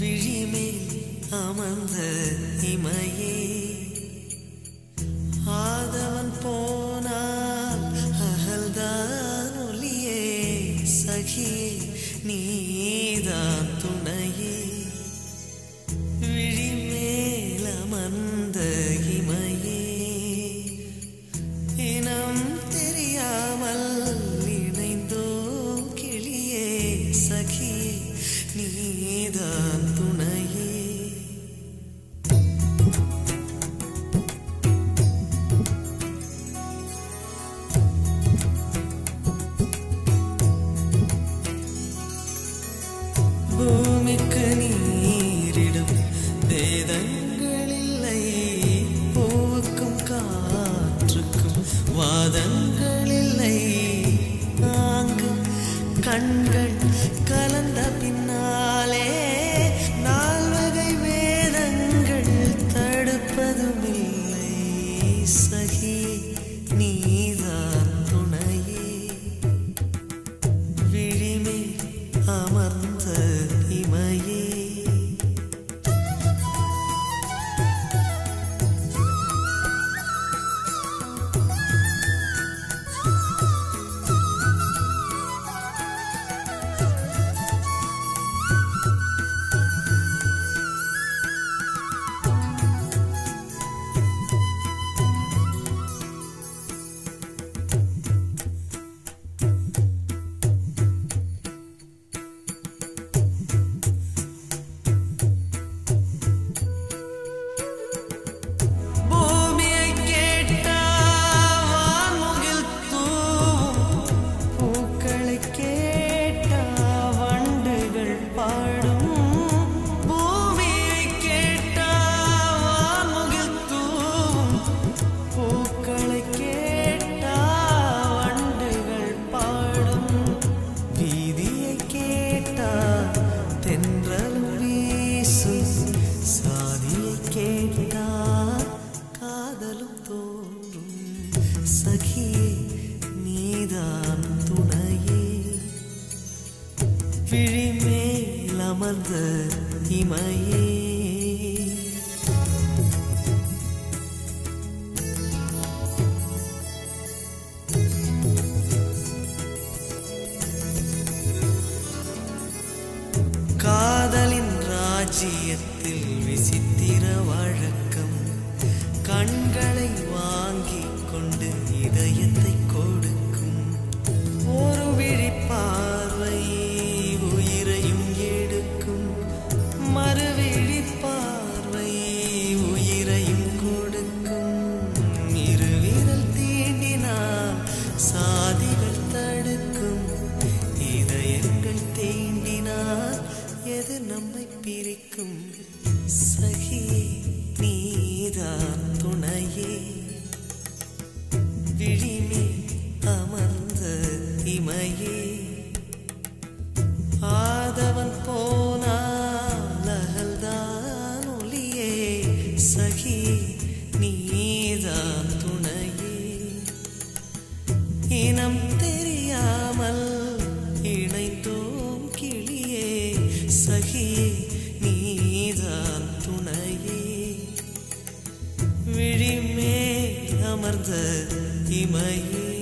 விழிமேல் அமர்ந்த இமையே. ஆதவன் போனால் அகல்தான் ஒளியே. சகியே நீதான் துணையே. விழிமேல் அமர்ந்த இமையே. இனம் தெரியாமல் இணைந்தோ கிளியே. சகி கண்கள் கலந்த பின்னாலே நால்வகை வேதங்கள் தடுப்பதுமில்லை. சகி நீதான் துணையே. விழிமே அமர் விழிமேல் அமர்ந்த இமையே. காதலின் ராஜ்யத்தில் விசித்திர வழக்கம். கண்களை வாங்கிக் கொண்டு இதயத்தை கொள் எது நம்மை பிரிக்கும். சகியே நீதான் துணையே. விழிமே அமர்ந்த இமையே. ஆதவன் போனால் அகல்தான் ஒளியே. சகியே நீதான் சகியே நீதான் துணையே விழிமே அமர்ந்த இமையே